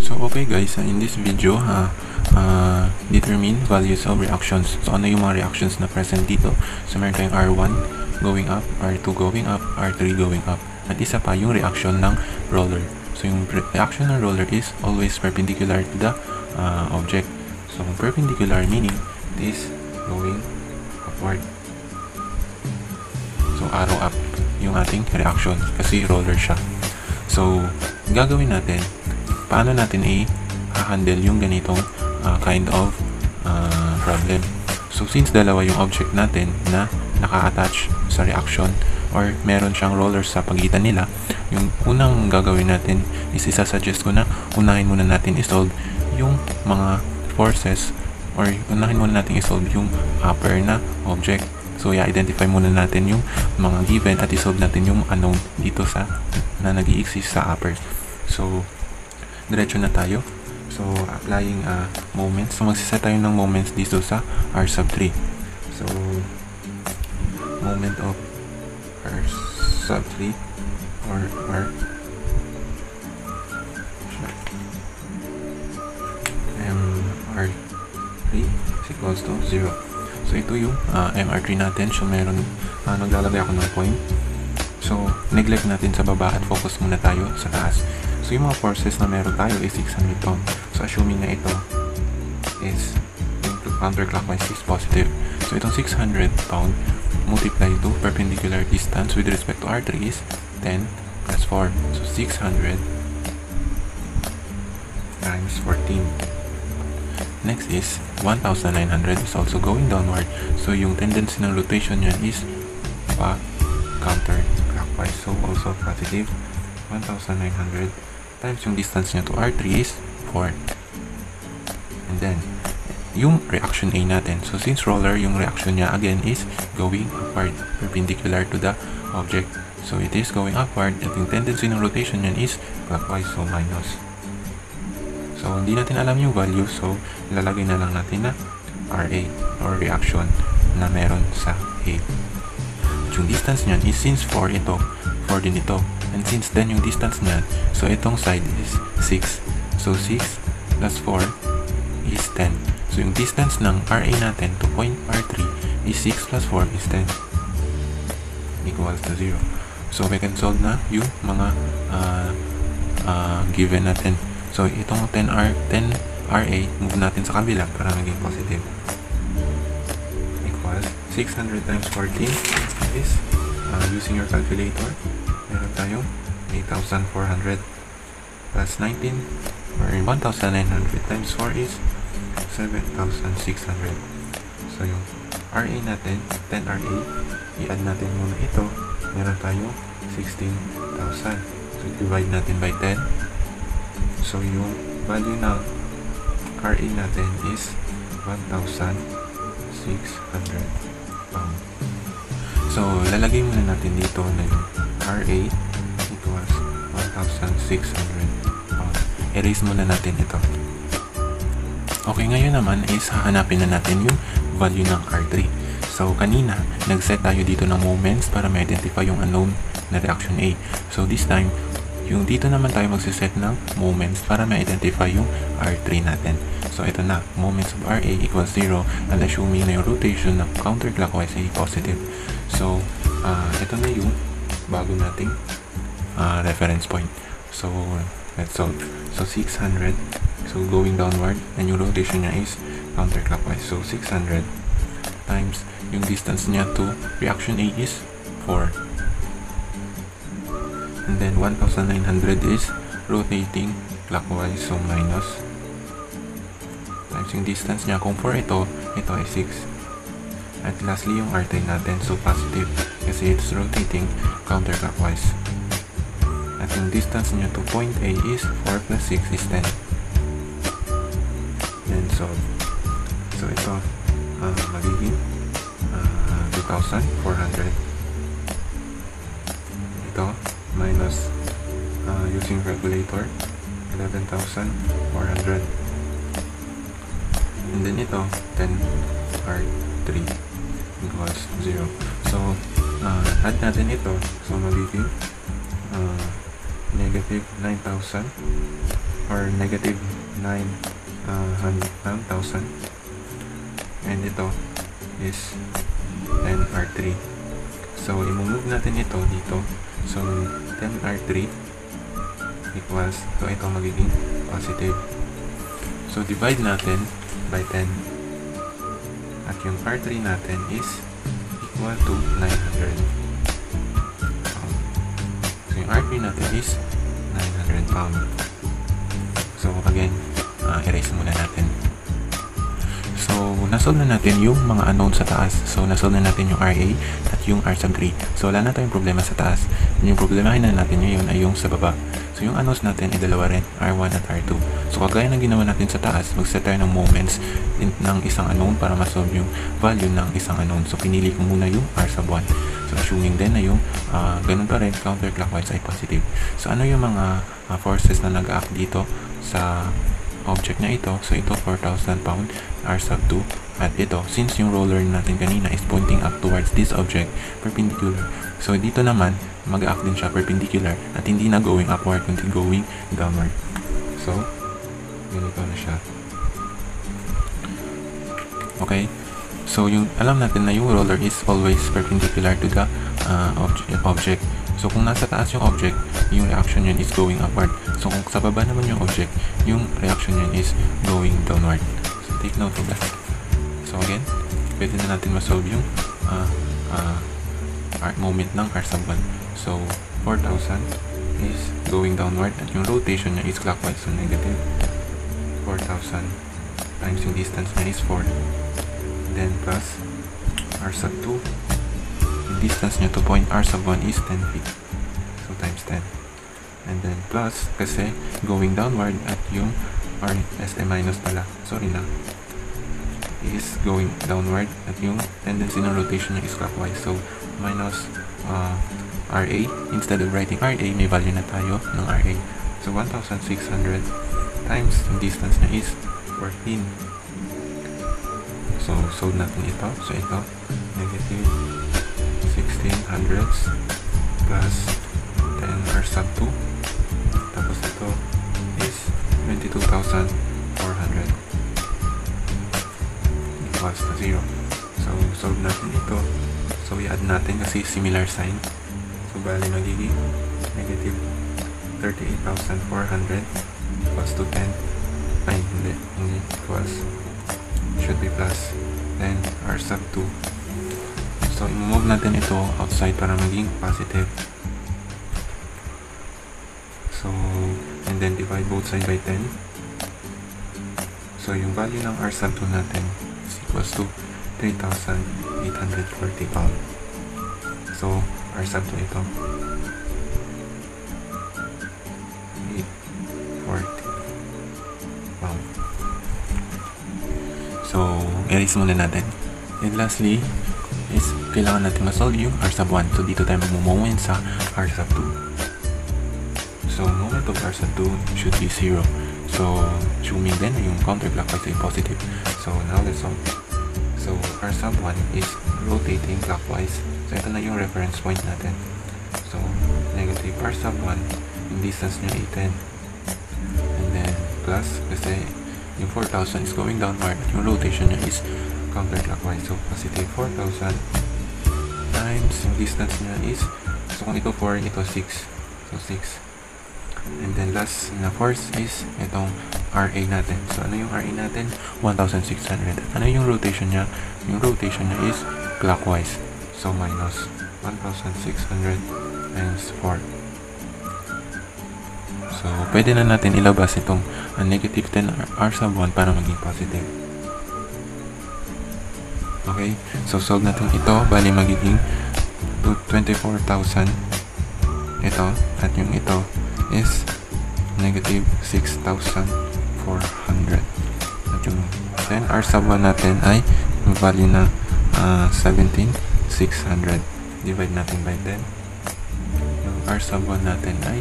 So okay guys, uh, in this video, uh, uh, determine values of reactions. So ano yung mga reactions na present dito? So meron tayong R1 going up, R2 going up, R3 going up. At isa pa yung reaction ng roller. So yung re- reaction ng roller is always perpendicular to the uh, object. So perpendicular meaning it is going upward. So arrow up yung ating reaction kasi roller siya. So gagawin natin paano natin i-handle yung ganitong uh, kind of uh, problem. So, since dalawa yung object natin na naka-attach sa reaction or meron siyang rollers sa pagitan nila, yung unang gagawin natin is isa-suggest ko na unahin muna natin isolve yung mga forces or unahin muna natin isolve yung upper na object. So, i-identify muna natin yung mga given at isolve natin yung unknown dito sa na nag exist sa upper. So, diretso na tayo. So, applying uh, moments. So, magsiset tayo ng moments dito sa R sub 3. So, moment of R sub 3 or R MR3 is equals to 0. So, ito yung uh, MR3 natin. So, meron, uh, naglalagay ako ng point. So, neglect natin sa baba at focus muna tayo sa taas. So, yung mga forces na meron tayo is 600 pound. So, assuming na ito is counterclockwise is positive. So, itong 600 pound multiply to perpendicular distance with respect to R3 is 10 plus 4. So, 600 times 14. Next is 1,900 is also going downward. So, yung tendency ng rotation niyan is pa counterclockwise. So, also positive 1,900 times yung distance niya to R3 is 4. And then, yung reaction A natin. So, since roller, yung reaction niya again is going upward, perpendicular to the object. So, it is going upward at yung tendency ng rotation niyan is clockwise, so minus. So, hindi natin alam yung value, so ilalagay na lang natin na RA or reaction na meron sa A. Yung distance niyan is since 4 ito, 4 din ito. And since then yung distance niyan, so itong side is 6. So 6 plus 4 is 10. So yung distance ng RA natin to point R3 is 6 plus 4 is 10 equals to 0. So we can solve na yung mga uh, uh, given natin. So itong 10R 10 RA move natin sa kabila para maging positive. Equals 600 times 14 is uh, using your calculator meron tayong 8,400 plus 19 or 1,900 times 4 is 7,600 so yung RA natin 10 RA i-add natin muna ito meron tayong 16,000 so divide natin by 10 so yung value ng RA natin is 1,600 pound so lalagay muna natin dito na yung RA equals 1,600 pound. Erase muna natin ito. Okay, ngayon naman is hahanapin na natin yung value ng R3. So, kanina, nag-set tayo dito ng moments para ma-identify yung unknown na reaction A. So, this time, yung dito naman tayo magsiset ng moments para ma-identify yung R3 natin. So, ito na, moments of RA equals 0 and assuming na yung rotation ng counterclockwise ay positive. So, uh, ito na yung bago nating uh, reference point. So, let's solve. So, 600. So, going downward. And yung rotation niya is counterclockwise. So, 600 times yung distance niya to reaction A is 4. And then, 1,900 is rotating clockwise. So, minus. Times yung distance niya. Kung 4 ito, ito ay 6. At lastly, yung R natin. So, positive. Kasi it's rotating counterclockwise. At yung distance niya to point A is 4 plus 6 is 10. Then solve. So ito, uh, magiging uh, 2,400. Ito, minus uh, using calculator, 11,400. And then ito, 10 R3 equals 0. So, uh, add natin ito. So, magiging uh, negative 9,000 or negative 9 uh, 9,000 and ito is 10R3 so i-move natin ito dito. So 10R3 equals so ito magiging positive. So divide natin by 10 at yung R3 natin is equal to 900 pound so yung R3 natin is 900 pound so again uh, erase muna natin So, nasolve na natin yung mga unknown sa taas. So, nasolve na natin yung RA at yung R sub 3. So, wala na tayong problema sa taas. Yung problemahin na natin ngayon ay yung sa baba. So, yung unknowns natin ay dalawa rin, R1 at R2. So, kagaya ng ginawa natin sa taas, mag-set tayo ng moments ng isang unknown para masolve yung value ng isang unknown. So, pinili ko muna yung R sub 1. So, assuming din na yung uh, ganun pa rin, counterclockwise ay positive. So, ano yung mga uh, forces na nag-act dito sa object na ito. So, ito 4,000 pound r sub 2. At ito, since yung roller natin kanina is pointing up towards this object, perpendicular. So, dito naman, mag-act din siya perpendicular at hindi na going upward, kundi going downward. So, ganito na siya. Okay? So, yung alam natin na yung roller is always perpendicular to the uh, object, object. So, kung nasa taas yung object, yung reaction yun is going upward. So, kung sa baba naman yung object, yung reaction yun is going downward. So, take note of that. So, again, pwede na natin masolve yung uh, uh, moment ng R sub 1. So, 4,000 is going downward at yung rotation niya is clockwise. So, negative 4,000 times yung distance niya is 4. Then, plus R sub 2 yung distance niya to point R sub 1 is 10 feet. So, times 10. And then, plus, kasi going downward at yung R SM minus pala. Sorry na. Is going downward at yung tendency ng rotation niya is clockwise. So, minus uh, RA. Instead of writing RA, may value na tayo ng RA. So, 1,600 times yung distance niya is 14. So, solve natin ito. So, ito, negative 1600s plus 10 r sub 2. Tapos ito is 22,400 equals to 0. So, solve natin ito. So, i-add natin kasi similar sign. Bali magiging negative 38,400 equals to 10. Ay, hindi. Hindi. Equals should be plus 10 r sub 2. So, i-move natin ito outside para maging positive. So, and then divide both side by 10. So, yung value ng r sub 2 natin is equals to 3,840 pound. So, 2 ito. 840 pound. So, erase muna natin. And lastly, is kailangan natin ma-solve yung r sub 1. So, dito tayo mag-moment sa r sub 2. So, moment of r sub 2 should be 0. So, assuming then yung counterclockwise ay positive. So, now let's solve. So, r sub 1 is rotating clockwise. So, ito na yung reference point natin. So, negative r sub 1, yung distance niya ay 10. And then, plus, kasi yung 4,000 is going downward at yung rotation niya is counterclockwise. So, positive 4,000 times yung distance niya is so kung ito 4, ito 6. So, 6. And then last na force is itong RA natin. So, ano yung RA natin? 1,600. Ano yung rotation niya? Yung rotation niya is clockwise. So, minus 1,600 times 4. So, pwede na natin ilabas itong uh, negative 10 R sub 1 para maging positive. Okay? So, solve natin ito. Bali, magiging 24,000 ito. At yung ito is negative 6,400. At yung 10 R sub 1 natin ay value na uh, 17,600. Divide natin by 10. Yung R sub 1 natin ay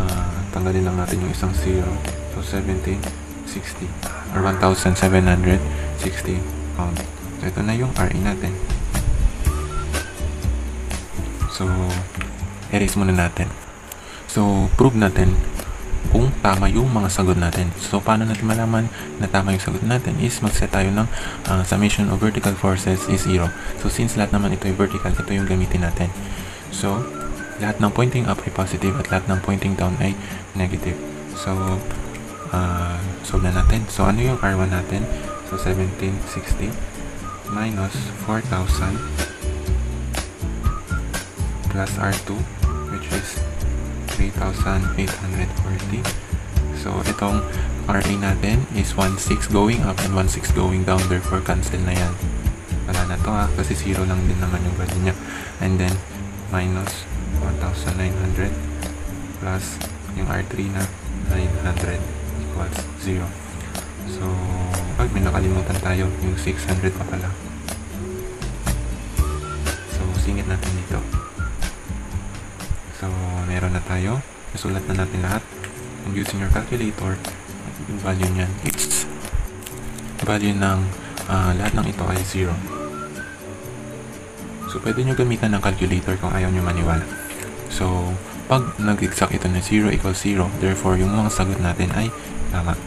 uh, tanggalin lang natin yung isang 0. So, 1760 or 1,760 pounds. So, ito na yung RE natin. So, erase muna natin. So, prove natin kung tama yung mga sagot natin. So, paano natin malaman na tama yung sagot natin is mag-set tayo ng uh, summation of vertical forces is 0. So, since lahat naman ito ay vertical, ito yung gamitin natin. So, lahat ng pointing up ay positive at lahat ng pointing down ay negative. So, uh, solve na natin. So, ano yung R1 natin? So, 1760 minus 4,000 plus R2 which is 3,840. So, itong RA natin is 1.6 going up and 1.6 going down. Therefore, cancel na yan. Wala na to ha, kasi 0 lang din naman yung value niya. And then, minus 1,900 plus yung R3 na 900 equals 0. So, ay, may nakalimutan tayo. Yung 600 pa pala. So, singit natin dito. Na tayo. Nasulat na natin lahat. And using your calculator, yung value niyan, it's value ng uh, lahat ng ito ay 0. So, pwede nyo gamitan ng calculator kung ayaw nyo maniwala. So, pag nag-exact ito na 0 equals 0, therefore, yung mga sagot natin ay tama.